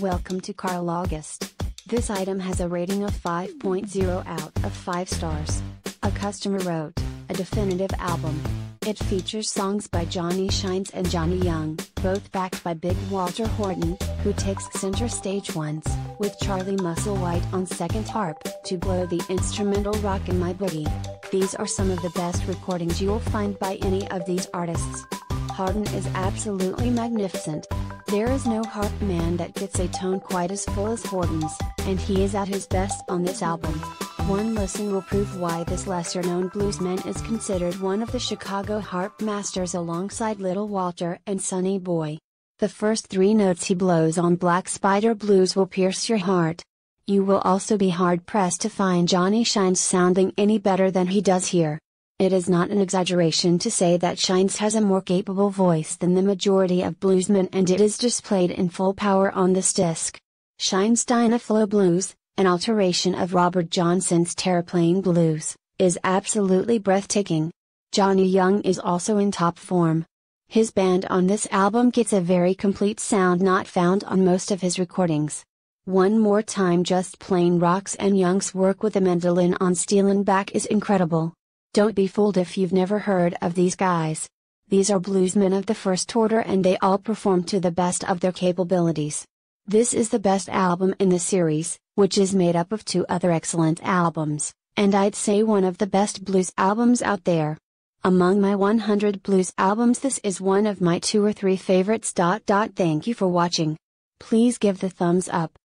Welcome to Karl August. This item has a rating of 5.0 out of 5 stars. A customer wrote, a definitive album. It features songs by Johnny Shines and Johnny Young, both backed by Big Walter Horton, who takes center stage once, with Charlie Musselwhite on second harp, to blow the instrumental rock Rockin' My Boogie. These are some of the best recordings you'll find by any of these artists. Horton is absolutely magnificent. There is no harp man that gets a tone quite as full as Horton's, and he is at his best on this album. One listen will prove why this lesser known bluesman is considered one of the Chicago harp masters alongside Little Walter and Sonny Boy. The first three notes he blows on Black Spider Blues will pierce your heart. You will also be hard pressed to find Johnny Shines sounding any better than he does here. It is not an exaggeration to say that Shines has a more capable voice than the majority of bluesmen and it is displayed in full power on this disc. Shines' Dynaflow Blues, an alteration of Robert Johnson's Terraplane Blues, is absolutely breathtaking. Johnny Young is also in top form. His band on this album gets a very complete sound not found on most of his recordings. One More Time just plain rocks and Young's work with the mandolin on Stealin' Back is incredible. Don't be fooled if you've never heard of these guys. These are bluesmen of the first order and they all perform to the best of their capabilities. This is the best album in the series, which is made up of two other excellent albums, and I'd say one of the best blues albums out there. Among my 100 blues albums this is one of my two or three favorites. Thank you for watching. Please give the thumbs up,